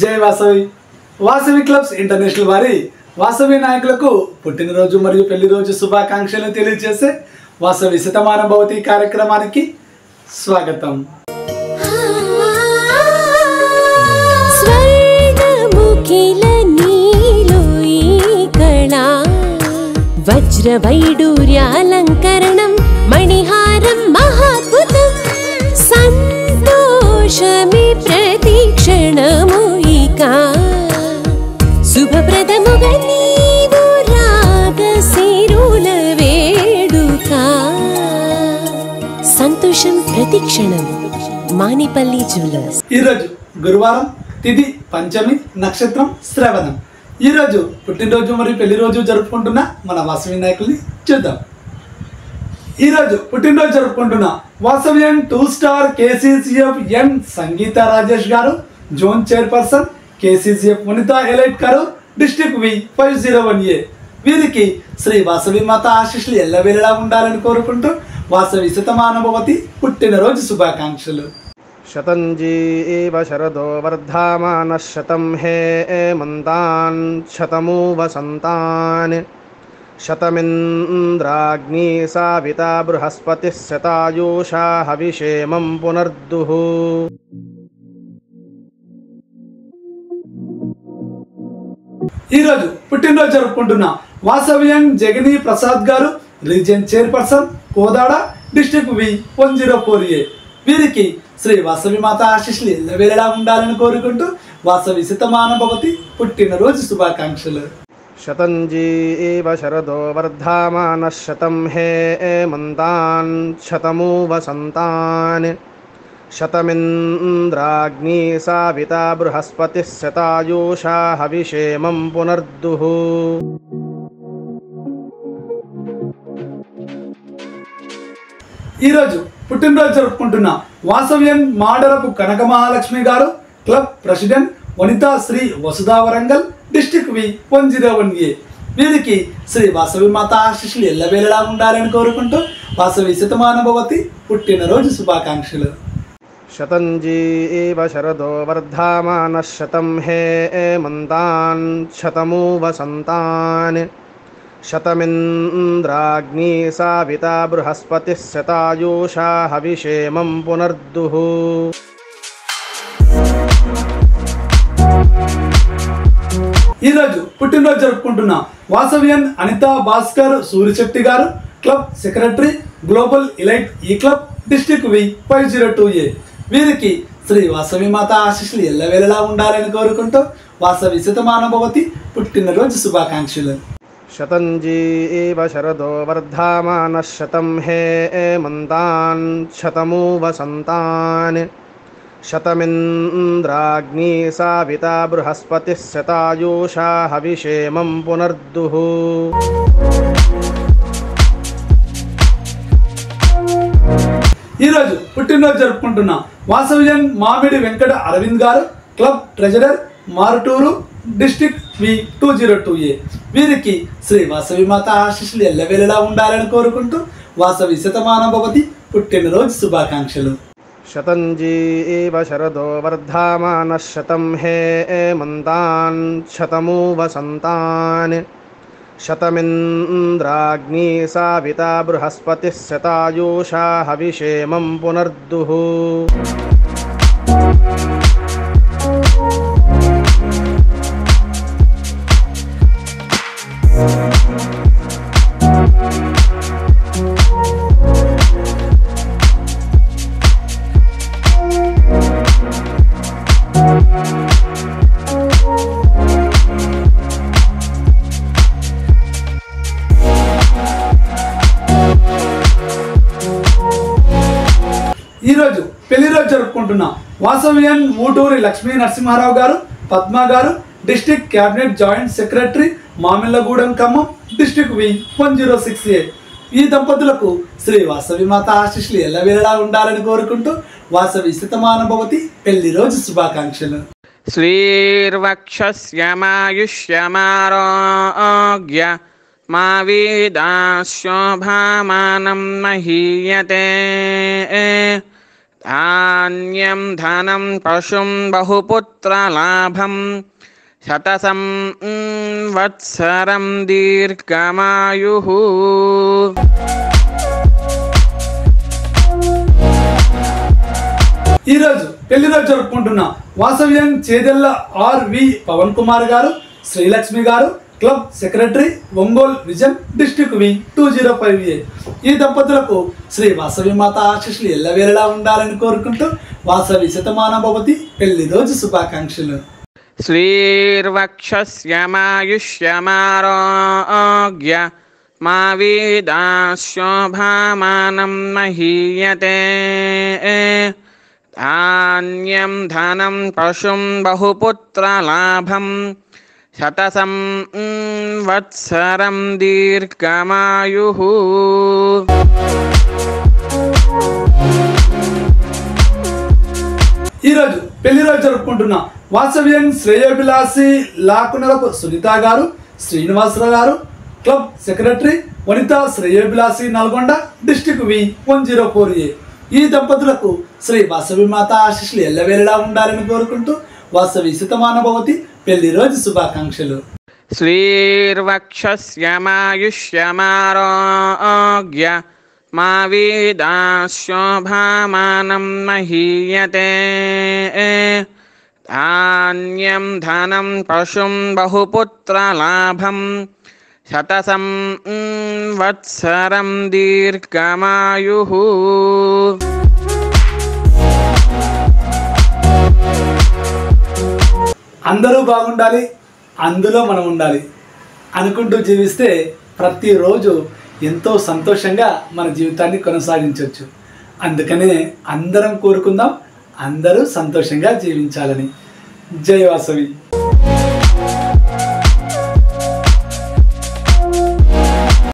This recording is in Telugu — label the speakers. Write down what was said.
Speaker 1: జై వాసవి. వాసవి క్లబ్స్ ఇంటర్నేషనల్ వారి వాసవి నాయకులకు పుట్టినరోజు మరియు పెళ్ళి రోజు శుభాకాంక్షలు తెలియజేసే వాసవి శతమాన భవతి కార్యక్రమానికి స్వాగతం.
Speaker 2: వజ్రవైడూర్యాలంకరణం మణిహారం మహాద్భుతం సంతోషమి ప్రతిక్షణము రాగా శుభప్రదముగా నీవు రాగ సిరుల వేడుక. సంతోషం ప్రతిక్షణం మానిపల్లి జ్యువెలర్స్.
Speaker 1: ఈరోజు గురువారం తిథి పంచమి నక్షత్రం శ్రవణం. ఈరోజు పుట్టినరోజు మరియు పెళ్ళి రోజు జరుపుకుంటున్న మన వాసవి నాయకుల్ని చూద్దాం. ఈరోజు పుట్టినరోజు జరుపుకుంటున్న Vasavyam two star KCCF N Sangeetha Rajesh garu zone chairperson KCGF Vanitha elite car district V five zero one A. వీరికి శ్రీ వాసవి మాత ఆశీస్సులు ఎల్లవేళలా ఉండాలని కోరుకుంటూ వాసవి శతమానుభవతి పుట్టినరోజు శుభాకాంక్షలు.
Speaker 3: శతంజీ శరదో వర్ధమాన శతం హే మంతాన్ శతమూ వసంతాన్ శతమింద్రాగ్ని సావిత బృహస్పతి శతాయూషా హవిషేమం పునర్దుః.
Speaker 1: ఈరోజు పుట్టినరోజు జరుపుకుంటున్న Vasavyam Jagani Prasad garu region chairperson Kodada district V one zero four A. వీరికి శ్రీ వాసవి మాత ఆశీస్సులు ఎల్లవేళలా ఉండాలని కోరుకుంటూ వాసవి శతమాన భవతి పుట్టినరోజు శుభాకాంక్షలు.
Speaker 3: శతం జీవ శరదో వర్ధమాన శతం హే మంతాన్ శతమూ వసంతాన్ शतमिन्द्राग्नी साविता बृहस्पतिः शतायुषा हविषेमं पुनर्दुः
Speaker 1: ఈరోజు పుట్టినరోజు జరుపుకుంటున్న వాసవ్యం మాడరపు కనక మహాలక్ష్మి గారు club president Vanitha Sri Vasudha Warangal district V one zero one A వీరికి శ్రీ వాసవి మాత ఆశీస్సులు ఎల్లవేళలా ఉండాలని కోరుకుంటూ వాసవి శతమాన భవతి పుట్టినరోజు శుభాకాంక్షలు
Speaker 3: शतञ्जी एव शरदो वर्धामानः शतं हे एमन्तान् शतमु वसन्तान् शतमिन्द्राग्नी साविता बृहस्पतिः शतायुषा हविषेमं पुनर्दुः
Speaker 1: ఈరోజు పుట్టినరోజు జరుపుకుంటున్న వాసవ్యన్ అనితా భాస్కర్ సూరిశెట్టి గారు క్లబ్ సెక్రటరీ గ్లోబల్ ఇలైట్ ఈ club district V five zero two A వీరికి శ్రీ వాసవి మాత ఆశీస్సులు ఎల్లవేళలా ఉండాలని కోరుకుంటూ వాసవి శతమానుభవతి పుట్టినరోజు శుభాకాంక్షలు.
Speaker 3: శతంజీ ఏవ శరదో వర్ధమానః శతం హే మంతాన్ శతమూ వసంతాన్ శతమింద్రాగ్ని సావిత బృహస్పతిः శతాయూషా హవిషేమం పునర్దుః.
Speaker 1: ఈరోజు పుట్టినరోజు జరుపుకుంటున్న వాసవిజన్ Mamidi Venkata Aravind garu club treasurer Maruturu district V two zero two A. వీరికి శ్రీ వాసవి మాత ఆశీస్సులు ఎల్లవేళలా ఉండాలని కోరుకుంటూ వాసవి శతమానం భవతి పుట్టినరోజు శుభాకాంక్షలు.
Speaker 3: శతంజీవ శరదో వర్ధమాన శతం హే మంతాన్ శతమూ వసంతాన్ शतमिन्द्राग्नी साविता बृहस्पतिः शतायुषा हविषेमं पुनर्दुः।
Speaker 1: ఈరోజు పెళ్ళి రోజు జరుపుకుంటున్నాం వాసవ్యన్ మూటూరి Lakshmi Narasimharao garu Padma garu district cabinet joint secretary Mamillagudem Khammam district V one zero six eight ఈ దంపతులకు శ్రీ వాసవి మాత ఎలా ఎల్లవేళలా ఉండాలని కోరుకుంటూ వాసవి శితమానుభవతి పెళ్ళి రోజు శుభాకాంక్షలు.
Speaker 4: శ్రీర్వక్షమాయుష్యమారోగ్య మా వీదాశోభామానం మహీయతే. ధాన్యం ధనం పశుం బహుపుత్రలాభం శతసం వత్సరం దీర్ఘమాయు.
Speaker 1: ఈరోజు పెళ్ళిరోజు పెళ్ళి రోజు జరుపుకుంటున్న వాసవ్యం Chedella R V Pavan Kumar garu Srilakshmi garu club secretary Ongole vision district V two zero five A. ఈ దంపతులకు శ్రీ వాసవి మాత ఆశీస్సులు ఎల్లవేళలా ఉండాలని కోరుకుంటూ వాసవి శతమాన భవతి పెళ్ళి రోజు శుభాకాంక్షలు.
Speaker 4: శ్రీర్వక్షమాయుష్యమారోగ్య మా వీదాశోభామానం మహీయతే. ధాన్యం ధనం పశుం బహుపుత్రలాభం శతసం వత్సరం దీర్ఘమాయు
Speaker 1: ఈ రోజు పెళ్ళి రోజు జరుపుకుంటున్న వాసవ్యం శ్రేయోభిలాసి లాకునలకు సునీత గారు శ్రీనివాసరావు గారు club secretary Vanitha శ్రేయోభిలాసి Nalgonda district V one zero four A. ఈ దంపతులకు శ్రీ వాసవి మాత ఆశీస్సులు ఎల్లవేళలా ఉండాలని కోరుకుంటూ వాసవి శతమాన భవతి పెళ్ళి రోజు శుభాకాంక్షలు
Speaker 4: శ్రీర్వక్షస్యమాయుష్యమారోగ్య మా వీదాశోభామానం మహీయతే ధాన్యం ధనం పశుం బహుపుత్రలాభం శతసం మ్, వత్సరం
Speaker 1: అందరూ బాగుండాలి అందులో మనం ఉండాలి అనుకుంటూ జీవిస్తే ప్రతిరోజు ఎంతో సంతోషంగా మన జీవితాన్ని కొనసాగించవచ్చు. అందుకనే అందరం కోరుకుందాం అందరూ సంతోషంగా జీవించాలని. జయ వాసవి.